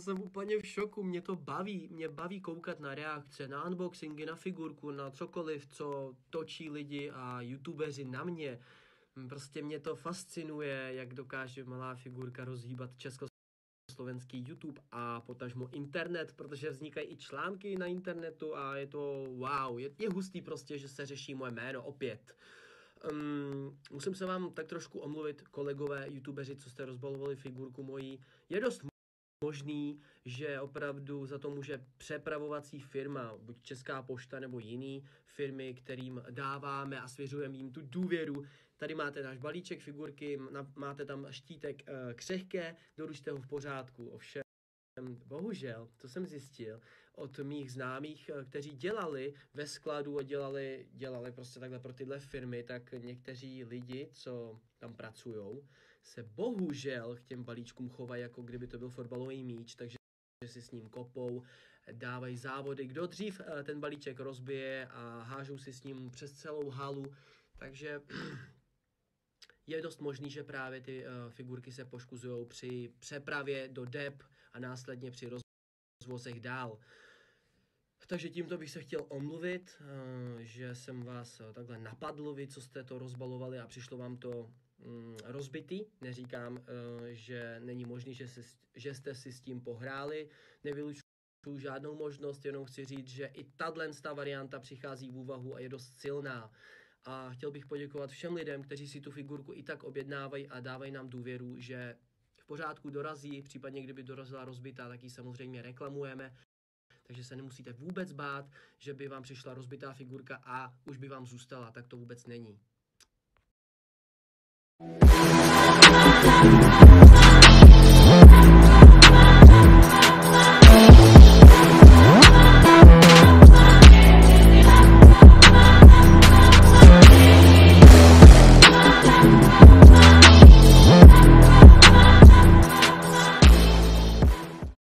jsem úplně v šoku, mě to baví, mě baví koukat na reakce, na unboxingy, na figurku, na cokoliv, co točí lidi a youtubeři na mě. Prostě mě to fascinuje, jak dokáže malá figurka rozhýbat československý YouTube a potažmo internet, protože vznikají i články na internetu a je to wow, je, je hustý prostě, že se řeší moje jméno opět. Um, musím se vám tak trošku omluvit, kolegové, youtubeři, co jste rozbalovali figurku mojí. Je dost možný, že opravdu za to může přepravovací firma, buď Česká pošta nebo jiný firmy, kterým dáváme a svěřujeme jim tu důvěru. Tady máte náš balíček figurky, máte tam štítek uh, křehké, doručte ho v pořádku, ovšem bohužel, to jsem zjistil od mých známých, eh, kteří dělali ve skladu a dělali, dělali prostě takhle pro tyhle firmy, tak někteří lidi, co tam pracují, se bohužel k těm balíčkům chovají, jako kdyby to byl fotbalový míč, takže si s ním kopou, dávají závody, kdo dřív eh, ten balíček rozbije a hážou si s ním přes celou halu, takže je dost možný, že právě ty uh, figurky se poškuzují při přepravě do DEP a následně při rozvozech dál. Takže tímto bych se chtěl omluvit, uh, že jsem vás uh, takhle napadl, vy, co jste to rozbalovali a přišlo vám to um, rozbitý. Neříkám, že není možný, že, se, že jste si s tím pohráli. Nevylučuju žádnou možnost, jenom chci říct, že i tato varianta přichází v úvahu a je dost silná. A chtěl bych poděkovat všem lidem, kteří si tu figurku i tak objednávají a dávají nám důvěru, že v pořádku dorazí, případně kdyby dorazila rozbitá, tak ji samozřejmě reklamujeme. Takže se nemusíte vůbec bát, že by vám přišla rozbitá figurka a už by vám zůstala, tak to vůbec není.